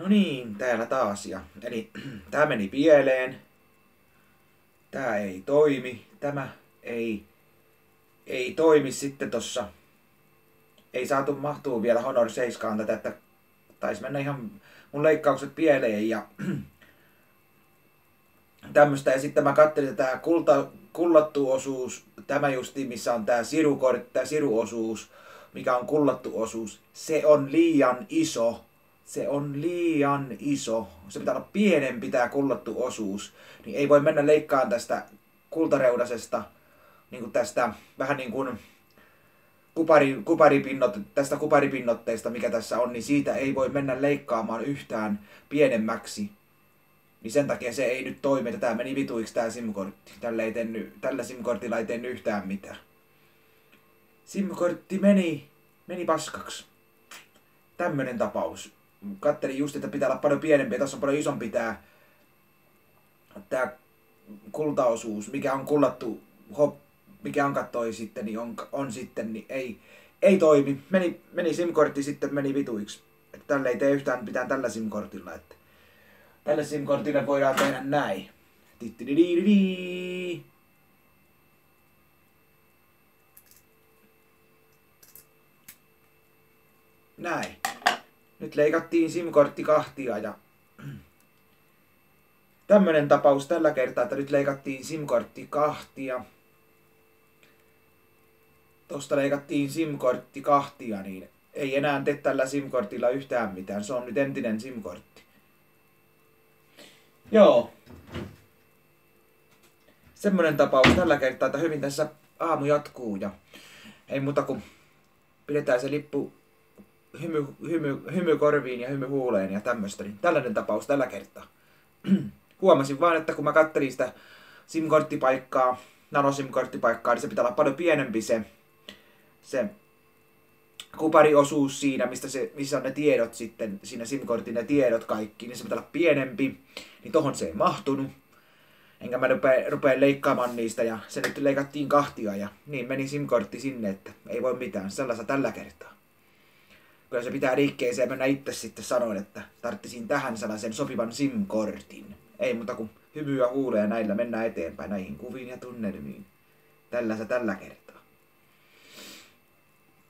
No niin, täällä taas. Ja, eli tämä meni pieleen. Tämä ei toimi. Tämä ei, ei toimi sitten tossa. Ei saatu mahtuu vielä Honor 7 tätä, että taisi mennä ihan mun leikkaukset pieleen ja tämmöstä. Ja sitten mä katselin, tämä kulta, kullattu osuus, tämä justi, missä on tämä sirukort, tämä siruosuus, mikä on kullattu osuus, se on liian iso. Se on liian iso. Se pitää olla pienempi tämä kullattu osuus. Niin ei voi mennä leikkaan tästä kultareudasesta, niin kuin tästä vähän niin kuin kupari, kuparipinnot, tästä kuparipinnotteesta, mikä tässä on, niin siitä ei voi mennä leikkaamaan yhtään pienemmäksi. Niin sen takia se ei nyt toimi, että tämä meni vituiksi tämä simkortti. Tällä, ei tenny, tällä simkortilla ei tehnyt yhtään mitään. Simkortti meni, meni paskaksi. Tämmönen tapaus. Kattelin just, että pitää olla paljon pienempi tässä on paljon isompi tää, tää kultaosuus, mikä on kullattu hop, mikä on kattoi sitten, niin on, on sitten, niin ei, ei toimi. Meni, meni simkortti sitten meni vituiksi. Että tällä ei tee yhtään mitään tällä simkortilla. Että tällä simkortilla voidaan tehdä näin. Tittididididi. Näin. Nyt leikattiin simkortti kahtia ja tämmönen tapaus tällä kertaa, että nyt leikattiin simkortti kahtia. Tosta leikattiin simkortti kahtia, niin ei enää tee tällä simkortilla yhtään mitään. Se on nyt entinen simkortti. Joo. Semmonen tapaus tällä kertaa, että hyvin tässä aamu jatkuu ja ei muuta kuin pidetään se lippu hymy, hymy, hymy korviin ja hymy huuleen ja tämmöistä. Niin tällainen tapaus tällä kertaa. Huomasin vaan, että kun mä kattelin sitä SIM-korttipaikkaa, nanosim-korttipaikkaa, niin se pitää olla paljon pienempi se, se kupariosuus siinä, mistä se, missä on ne tiedot sitten, siinä SIM-kortin ne tiedot kaikki, niin se pitää olla pienempi, niin tohon se ei mahtunut. Enkä mä rupea, rupea leikkaamaan niistä ja se nyt leikattiin kahtia ja niin meni SIM-kortti sinne, että ei voi mitään, sellaista tällä kertaa kyllä se pitää liikkeeseen mennä itse sitten sanoin, että tarttisin tähän sellaisen sopivan SIM-kortin. Ei muuta kuin hymyä huuleen näillä mennään eteenpäin näihin kuviin ja tunnelmiin. Tällä se tällä kertaa.